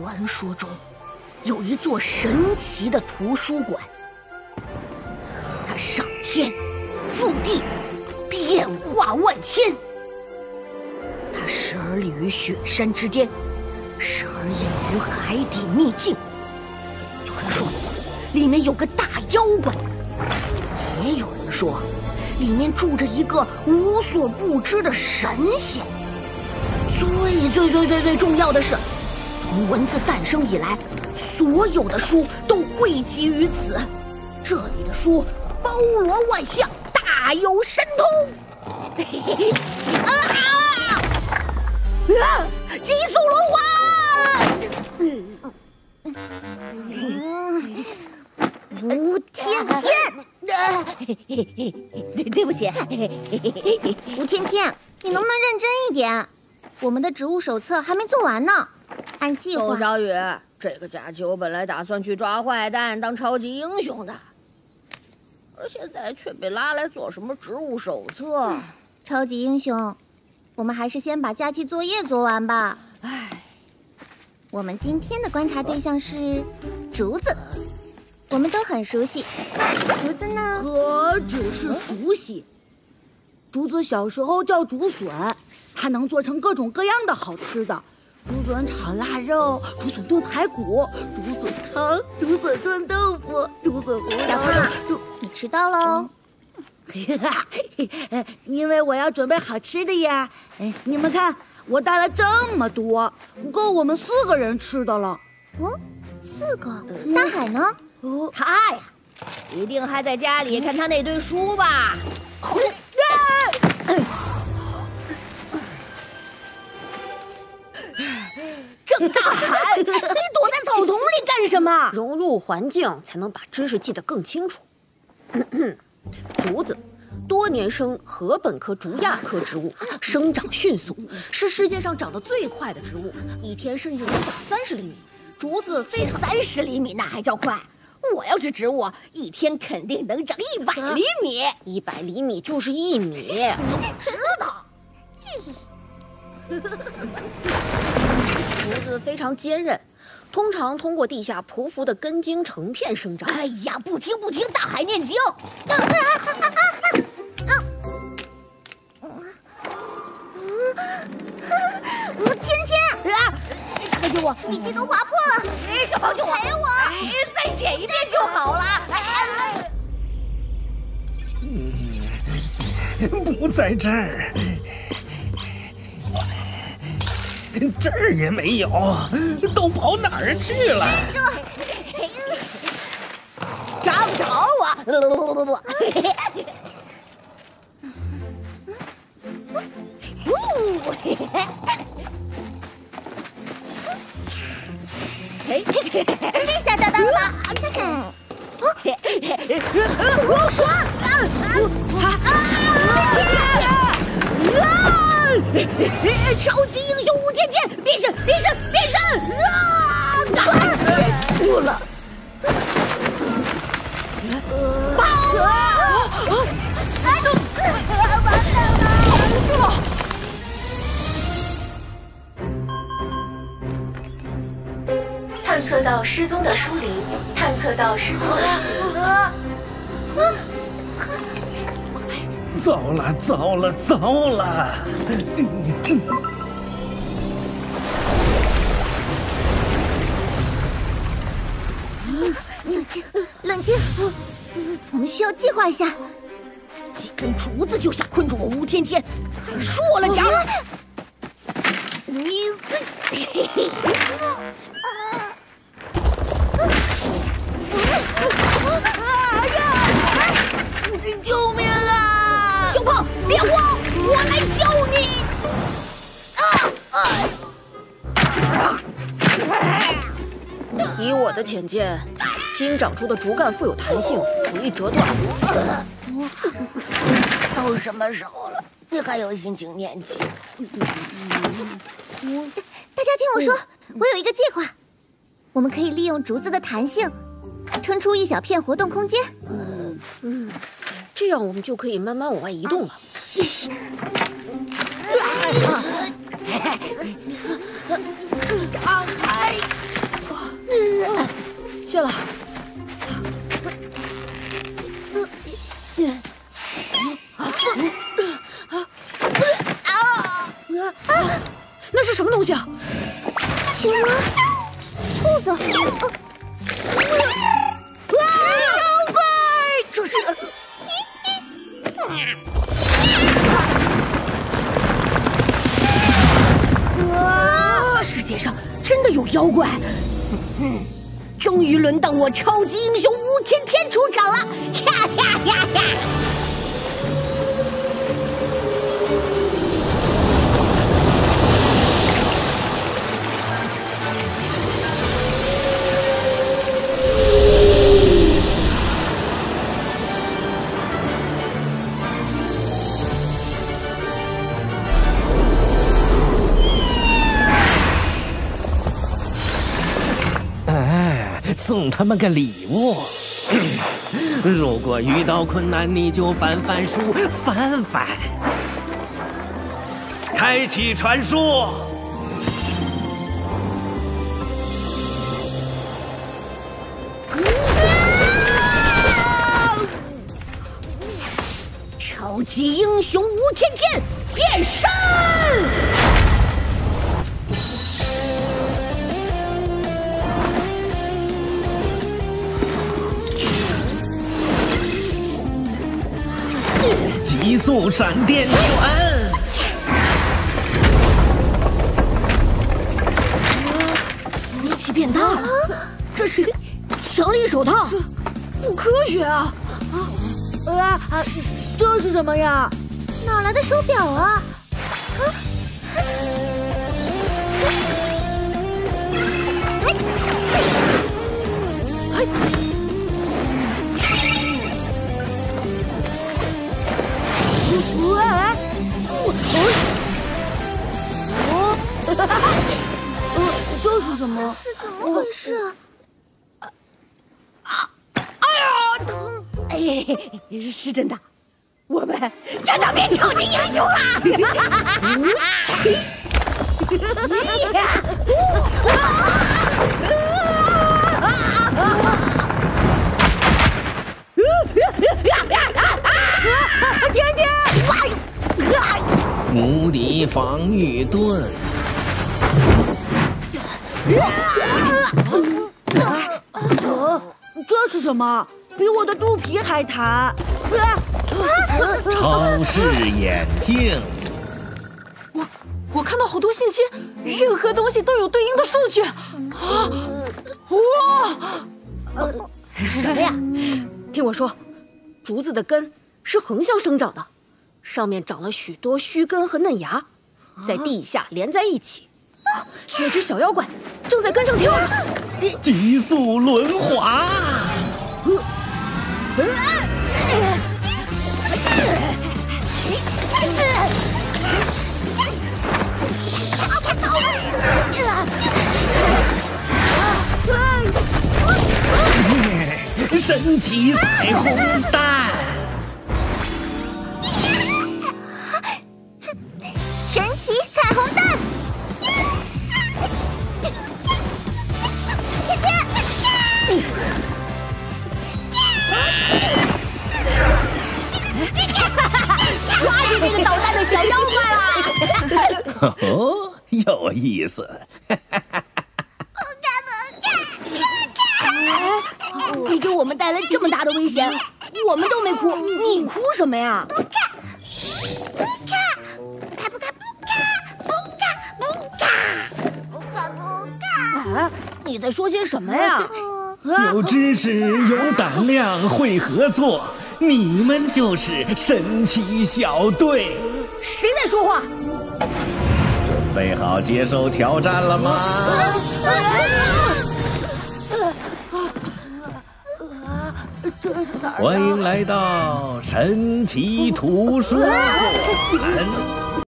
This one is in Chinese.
传说中有一座神奇的图书馆，它上天入地，变化万千。它时而立于雪山之巅，时而隐于海底秘境。有人说，里面有个大妖怪；也有人说，里面住着一个无所不知的神仙。最最最最最重要的是，从文字诞生以来，所有的书都汇集于此。这里的书包罗万象，大有神通。啊！啊！急速龙王！吴天天，对对不起，吴天天，你能不能认真一点？我们的植物手册还没做完呢，按计划。周小雨，这个假期我本来打算去抓坏蛋当超级英雄的，而现在却被拉来做什么植物手册？超级英雄，我们还是先把假期作业做完吧。唉，我们今天的观察对象是竹子，我们都很熟悉。竹子呢？何止是熟悉？竹子小时候叫竹笋。它能做成各种各样的好吃的，竹笋炒腊肉、竹笋炖排骨、竹笋汤、竹笋炖豆腐、竹笋胡小胖，你迟到喽！因为我要准备好吃的呀。哎，你们看，我带了这么多，够我们四个人吃的了。哦，四个？大海呢？哦，他呀，一定还在家里看他那堆书吧。郑大海，你躲在草丛里干什么？融入环境才能把知识记得更清楚。竹子，多年生禾本科竹亚科植物，生长迅速，是世界上长得最快的植物，一天甚至能长三十厘米。竹子非常三十厘米那还叫快？我要是植物，一天肯定能长一百厘米。一百厘米就是一米。知道。竹子非常坚韧，通常通过地下匍匐的根茎成片生长。哎呀，不听不听，大海念经。吴天天，快救我！你记都划破了，小胖救我！陪我，再写一遍就好了。不在这儿。这儿也没有，都跑哪儿去了？抓不着我！不不不不！呜！这下找到了吧？我说！超级英雄吴天天变身变身变身！啊！住了！跑啊！啊，完蛋了！探测到失踪的书灵，探测到失踪的书灵。糟了，糟了，糟了！冷静，冷静，我们需要计划一下。几根竹子就想困住我吴天天，弱了点儿。你，救命啊！别慌，我来救你。啊！以我的浅见，新长出的竹干富有弹性，不易折断。都什么时候了，你还有心情念经？大家听我说，我有一个计划，我们可以利用竹子的弹性，撑出一小片活动空间。嗯嗯。这样我们就可以慢慢往外移动了。谢了。那是什么东西啊？青蛙，兔子，妖怪！终于轮到我超级英雄吴天天出场了！哈哈哈哈！他们个礼物。如果遇到困难，你就翻翻书，翻翻。开启传输。超级英雄吴天天变身！速闪电拳！力气变大了，这是强力手套，不科学啊！啊啊！这是什么呀？哪来的手表啊？哇！是怎么回事？哎呀，疼！哎，是真的，我们真的变超级英雄了！天天，无敌防御盾。啊，这是什么？比我的肚皮还弹！超市眼镜。我我看到好多信息，任何东西都有对应的数据。啊！哇！什么呀？听我说，竹子的根是横向生长的，上面长了许多须根和嫩芽，在地下连在一起。那只小妖怪正在跟上跳。极速轮滑。神奇彩虹蛋！抓住这个捣蛋的小妖怪了！哦，有意思。你给我们带来这么大的危险，我们都没哭，你哭什么呀？啊，你在说些什么呀？有知识，有胆量，会合作，你们就是神奇小队。谁在说话？准备好接受挑战了吗？欢迎来到神奇图书馆。